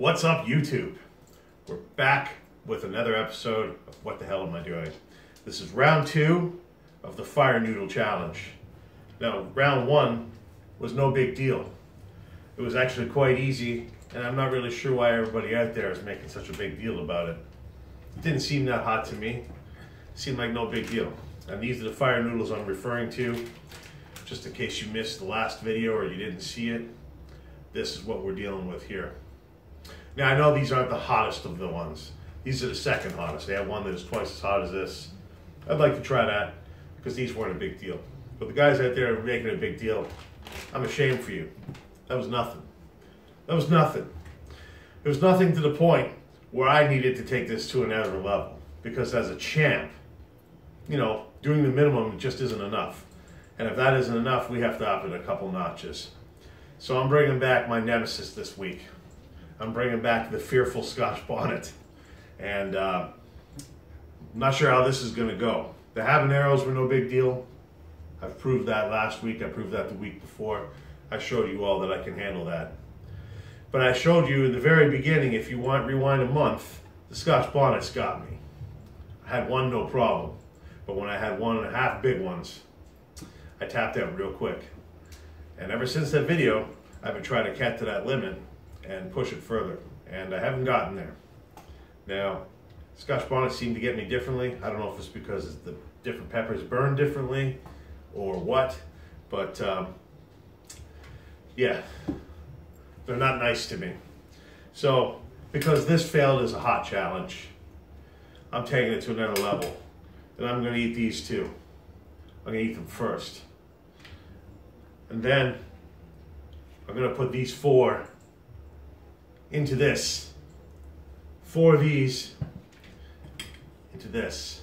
What's up, YouTube? We're back with another episode of What the Hell Am I Doing? This is round two of the Fire Noodle Challenge. Now, round one was no big deal. It was actually quite easy, and I'm not really sure why everybody out there is making such a big deal about it. It didn't seem that hot to me. It seemed like no big deal. And these are the fire noodles I'm referring to. Just in case you missed the last video or you didn't see it, this is what we're dealing with here. Now I know these aren't the hottest of the ones. These are the second hottest. They have one that is twice as hot as this. I'd like to try that because these weren't a big deal. But the guys out there are making a big deal. I'm ashamed for you. That was nothing. That was nothing. It was nothing to the point where I needed to take this to another level. Because as a champ, you know, doing the minimum just isn't enough. And if that isn't enough, we have to up it a couple notches. So I'm bringing back my nemesis this week. I'm bringing back the fearful Scotch bonnet. And uh, I'm not sure how this is going to go. The habaneros were no big deal. I've proved that last week. I proved that the week before. I showed you all that I can handle that. But I showed you in the very beginning, if you want rewind a month, the Scotch bonnets got me. I had one, no problem. But when I had one and a half big ones, I tapped out real quick. And ever since that video, I've been trying to get to that limit and push it further. And I haven't gotten there. Now, Scotch bonnets seem to get me differently. I don't know if it's because the different peppers burn differently or what, but um, yeah, they're not nice to me. So, because this failed as a hot challenge, I'm taking it to another level. And I'm gonna eat these two. I'm gonna eat them first. And then I'm gonna put these four into this. Four of these into this.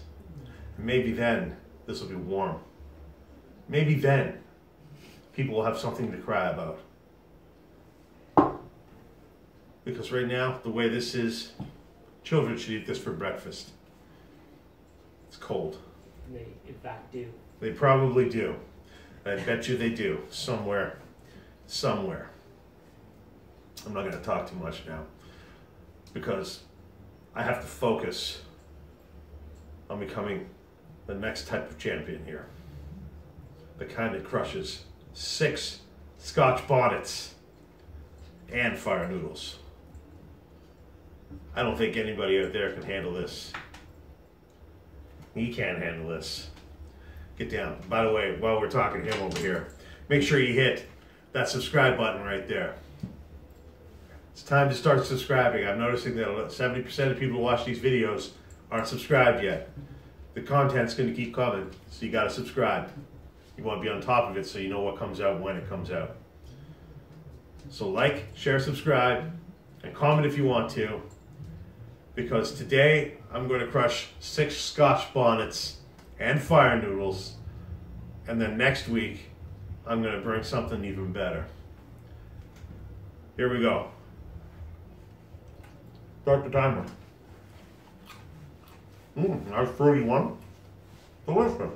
And maybe then this will be warm. Maybe then people will have something to cry about. Because right now, the way this is, children should eat this for breakfast. It's cold. They, in fact, do. They probably do. I bet you they do. Somewhere. Somewhere. I'm not going to talk too much now. Because I have to focus on becoming the next type of champion here. The kind that crushes six scotch bonnets and fire noodles. I don't think anybody out there can handle this. He can't handle this. Get down. By the way, while we're talking to him over here, make sure you hit that subscribe button right there. It's time to start subscribing. I'm noticing that 70% of people who watch these videos aren't subscribed yet. The content's going to keep coming, so you got to subscribe. You want to be on top of it so you know what comes out when it comes out. So like, share, subscribe, and comment if you want to. Because today I'm going to crush six scotch bonnets and fire noodles. And then next week I'm going to bring something even better. Here we go. Start the timer. Mmm, that's 31. Delicious.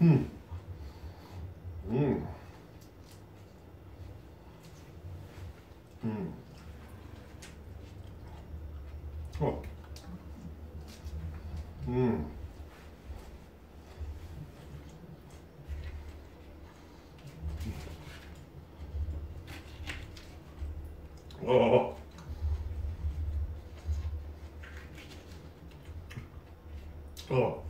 Hmm. Mmm. Mmm. Oh. Mmm. Oh. Oh.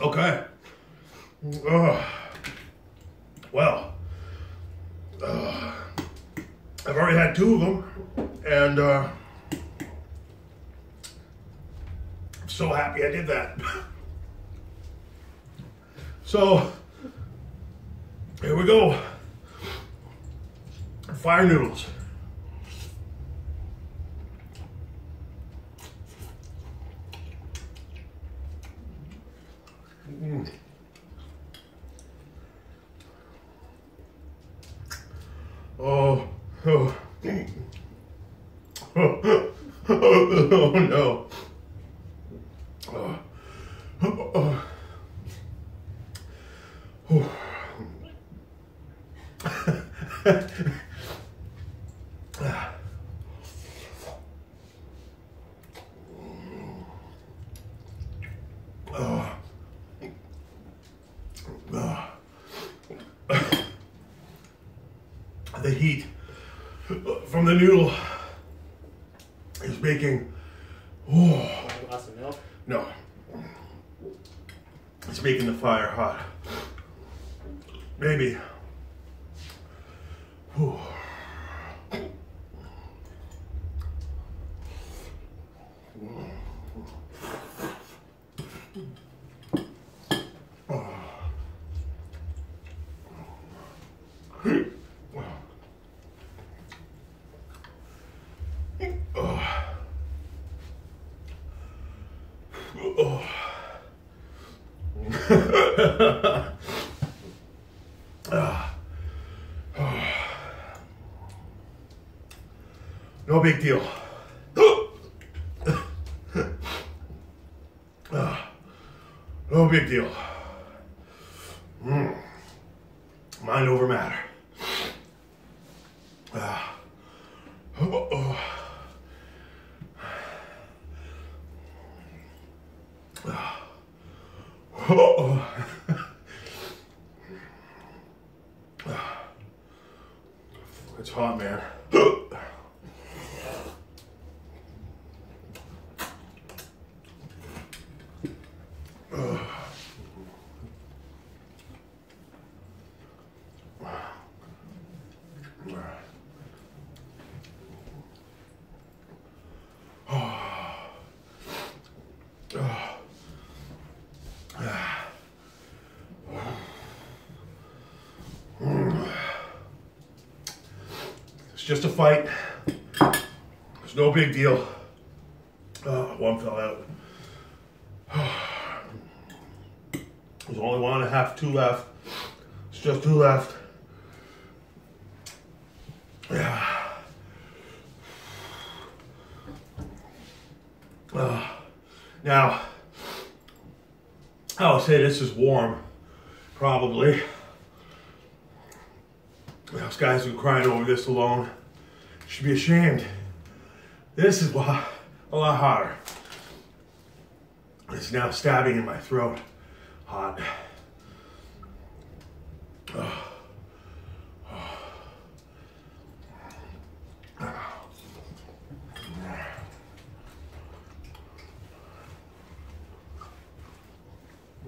Okay. Well, uh, I've already had two of them, and uh, I'm so happy I did that. so, here we go. Fire noodles. Mm. Oh, oh. oh, the heat from the noodle is making. Oh, Glass of milk? No. It's making the fire hot. Maybe No big deal. No big deal. Mm. Mind over matter. Ah. Oh, oh. Ah. Oh, oh. Ah. It's hot, man. It's just a fight. It's no big deal. Oh, one fell out. There's only one and a half, two left. It's just two left. Yeah. Uh, now, I would say this is warm, probably. Those guys who are crying over this alone should be ashamed. This is a lot hotter. It's now stabbing in my throat. Hot.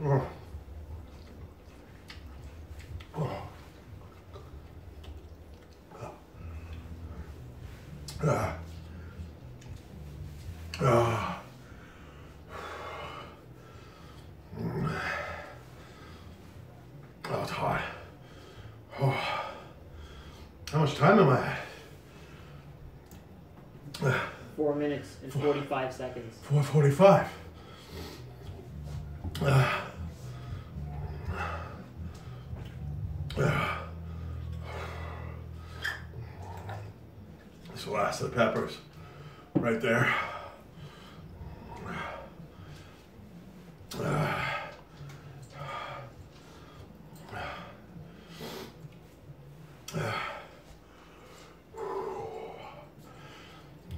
Oh. Ah. Ah. Oh, it's hot. Oh. How much time am I at? Four minutes and 45 seconds. 445. Ah. Ah. The last of the peppers. Right there.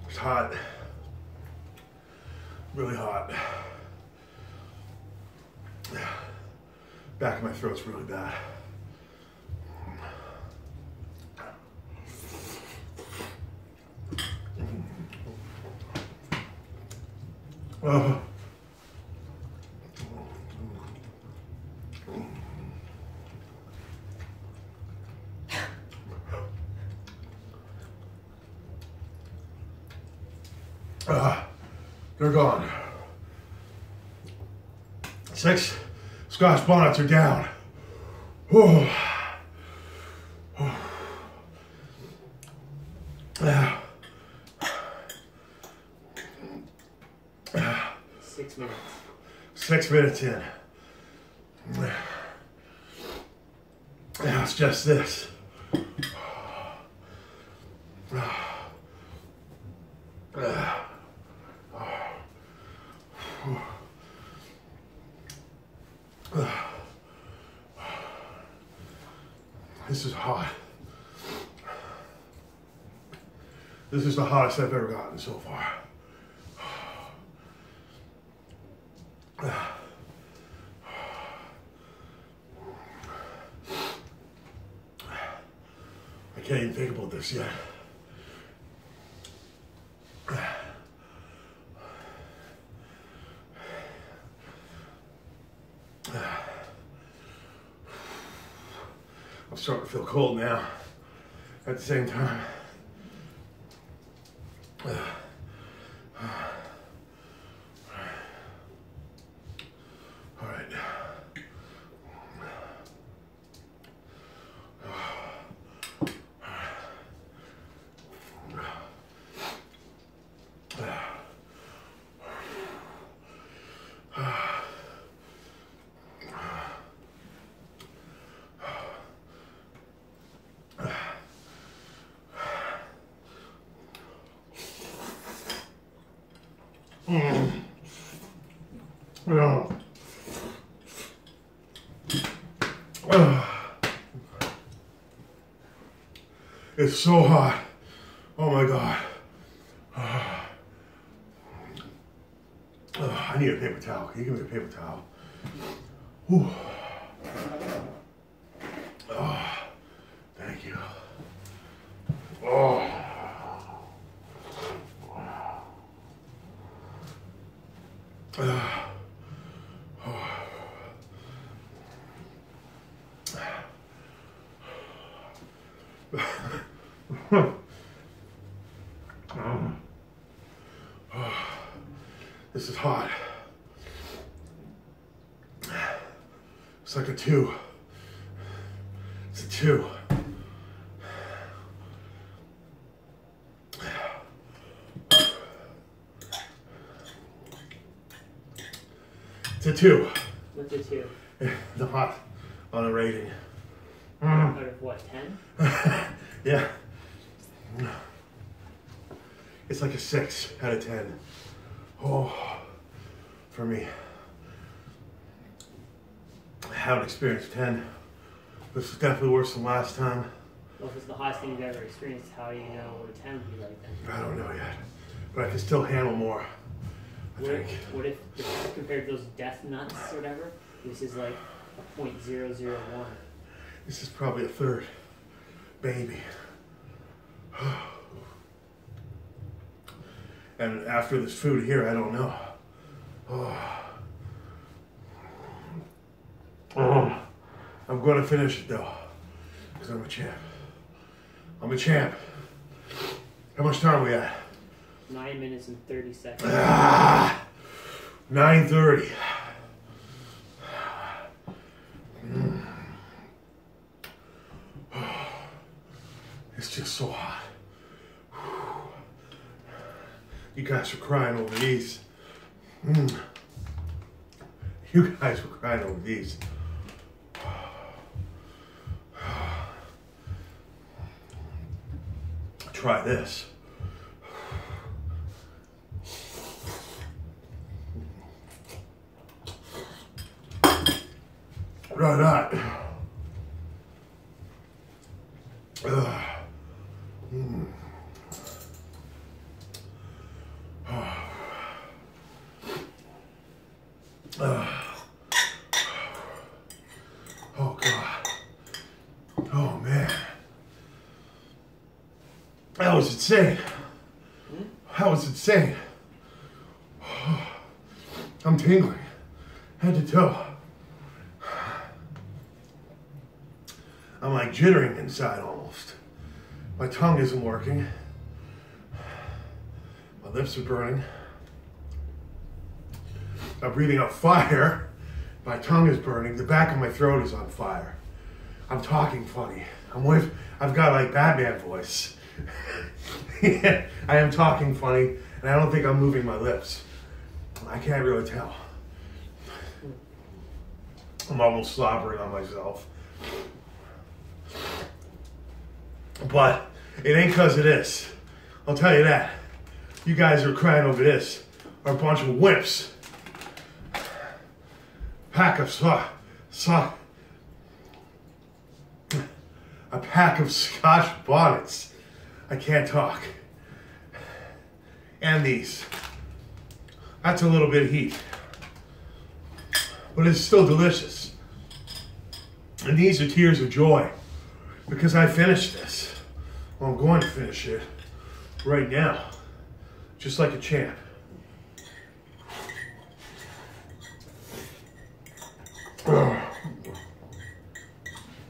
It's hot. Really hot. Back of my throat's really bad. Oh. Ah, they're gone. Six Scotch bonnets are down. Oh. Oh. Ah. Six minutes. Six minutes in. Now it's just this. This is hot. This is the hottest I've ever gotten so far. Can't even think about this yet. I'm starting to feel cold now. At the same time. Oh. Ah. It's so hot. Oh my god. I need a paper towel. Can you give me a paper towel? Whew. Ah, thank you. Oh. Ah. This is hot. It's like a two. It's a two. Two. What's a two? The hot on a rating. Mm. Out of what, ten? Yeah. It's like a six out of ten. Oh, for me. I haven't experienced ten. This is definitely worse than last time. Well, if it's the hottest thing you've ever experienced, how do you know what a ten would be like then? I don't know yet, but I can still handle more. What if, what if, if compared to those death nuts or whatever, this is like a point zero zero one. This is probably a third, baby. And after this food here, I don't know. Oh. Oh. I'm going to finish it though, because I'm a champ. I'm a champ. How much time are we at? Nine minutes and thirty seconds. Ah, 9.30. Mm. It's just so hot. You guys were crying over these. Mm. You guys were crying over these. Try this. Ugh. Mm. Ugh. Oh God. Oh man. That was insane. That was insane. I'm tingling. Head to toe. I'm like jittering inside almost. My tongue isn't working. My lips are burning. I'm breathing out fire. My tongue is burning. The back of my throat is on fire. I'm talking funny. I'm with, I've got like Batman voice. I am talking funny, and I don't think I'm moving my lips. I can't really tell. I'm almost slobbering on myself. But it ain't because of this. I'll tell you that. You guys are crying over this are a bunch of wimps. Pack of saw, saw, a pack of Scotch bonnets. I can't talk. And these. That's a little bit of heat. But it's still delicious. And these are tears of joy because I finished this. Well, I'm going to finish it right now, just like a champ.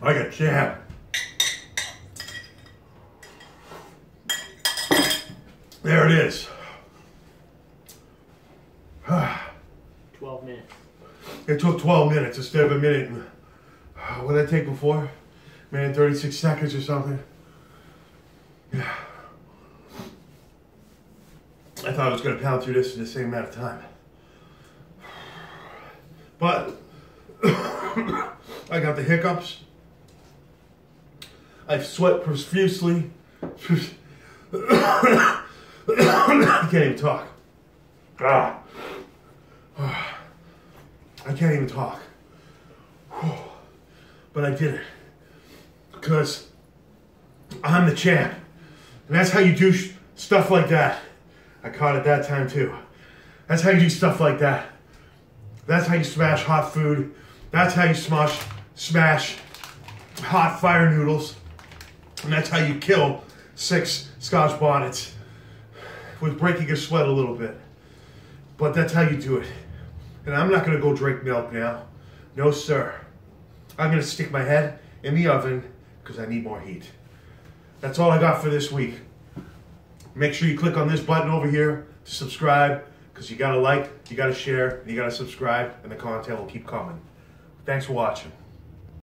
Like a champ. There it is. 12 minutes. It took 12 minutes instead of a minute. What did I take before? Minute 36 seconds or something. Yeah. I thought I was going to pound through this in the same amount of time. But I got the hiccups. I sweat profusely. I can't even talk. Ah. I can't even talk. But I did it. Because I'm the champ. And that's how you do stuff like that. I caught it that time too. That's how you do stuff like that. That's how you smash hot food. That's how you smash smash hot fire noodles. And that's how you kill six scotch bonnets with breaking a sweat a little bit. But that's how you do it. And I'm not gonna go drink milk now. No, sir. I'm gonna stick my head in the oven because I need more heat. That's all I got for this week. Make sure you click on this button over here to subscribe because you gotta like, you gotta share, and you gotta subscribe, and the content will keep coming. Thanks for watching.